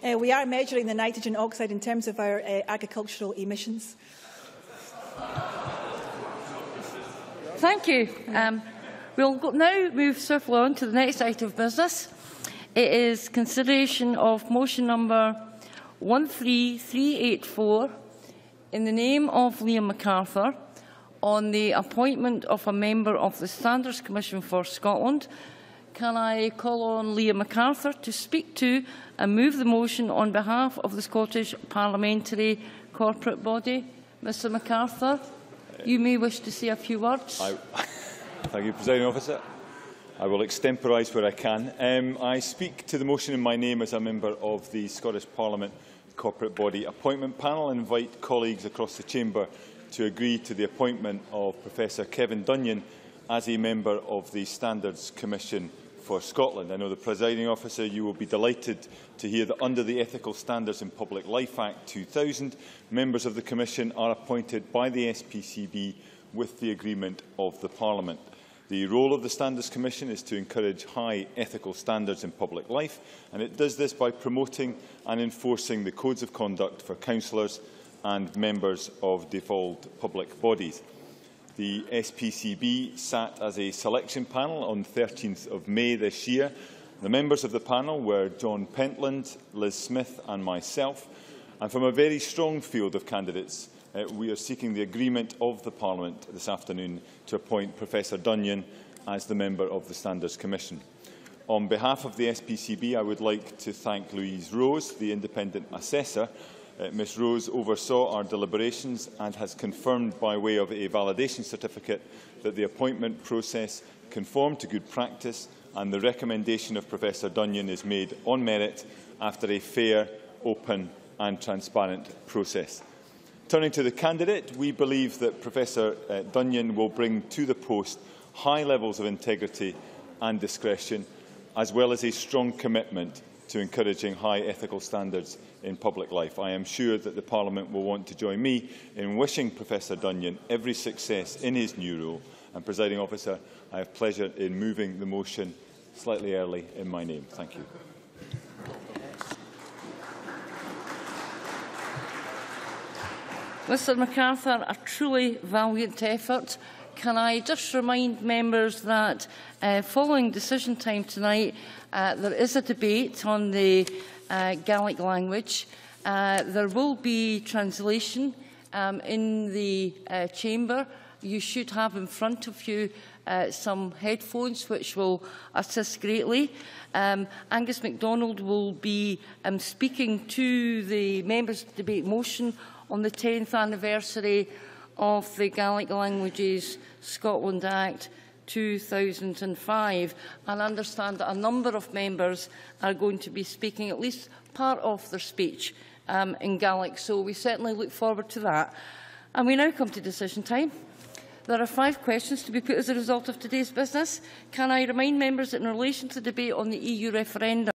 Uh, we are measuring the nitrogen oxide in terms of our uh, agricultural emissions. Thank you. Um, we'll now move swiftly on to the next item of business. It is consideration of motion number 13384 in the name of Liam McArthur on the appointment of a member of the Standards Commission for Scotland. Can I call on Leah MacArthur to speak to and move the motion on behalf of the Scottish Parliamentary Corporate Body? Mr MacArthur, you may wish to say a few words. I, thank you, Presiding Officer. I will extemporise where I can. Um, I speak to the motion in my name as a member of the Scottish Parliament Corporate Body Appointment Panel and invite colleagues across the Chamber to agree to the appointment of Professor Kevin Dunyan as a member of the Standards Commission for Scotland. I know the presiding officer, you will be delighted to hear that under the Ethical Standards in Public Life Act 2000, members of the Commission are appointed by the SPCB with the agreement of the Parliament. The role of the Standards Commission is to encourage high ethical standards in public life, and it does this by promoting and enforcing the codes of conduct for councillors and members of devolved public bodies. The SPCB sat as a selection panel on 13th of May this year. The members of the panel were John Pentland, Liz Smith and myself, and from a very strong field of candidates uh, we are seeking the agreement of the Parliament this afternoon to appoint Professor Dunion as the member of the Standards Commission. On behalf of the SPCB, I would like to thank Louise Rose, the independent assessor. Uh, Ms Rose oversaw our deliberations and has confirmed by way of a validation certificate that the appointment process conformed to good practice and the recommendation of Professor Dunion is made on merit after a fair, open and transparent process. Turning to the candidate, we believe that Professor uh, Dunion will bring to the post high levels of integrity and discretion, as well as a strong commitment to encouraging high ethical standards in public life. I am sure that the Parliament will want to join me in wishing Professor Dunion every success in his new role. And, Presiding Officer, I have pleasure in moving the motion slightly early in my name. Thank you. Mr McArthur, a truly valiant effort. Can I just remind members that uh, following decision time tonight, uh, there is a debate on the uh, Gaelic language. Uh, there will be translation um, in the uh, chamber. You should have in front of you uh, some headphones which will assist greatly. Um, Angus MacDonald will be um, speaking to the members' debate motion on the 10th anniversary of the Gaelic Languages Scotland Act 2005 and understand that a number of members are going to be speaking at least part of their speech um, in Gaelic, so we certainly look forward to that. And we now come to decision time. There are five questions to be put as a result of today's business. Can I remind members that in relation to the debate on the EU referendum,